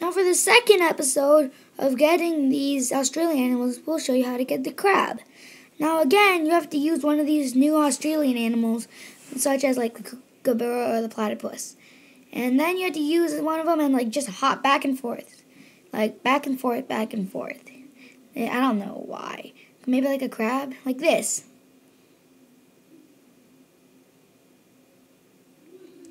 Now for the second episode of getting these Australian animals, we'll show you how to get the crab. Now again, you have to use one of these new Australian animals, such as like the kookaburra or the platypus. And then you have to use one of them and like just hop back and forth. Like back and forth, back and forth. Eh, I don't know why. Maybe like a crab? Like this.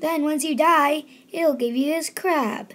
Then once you die, it'll give you this crab.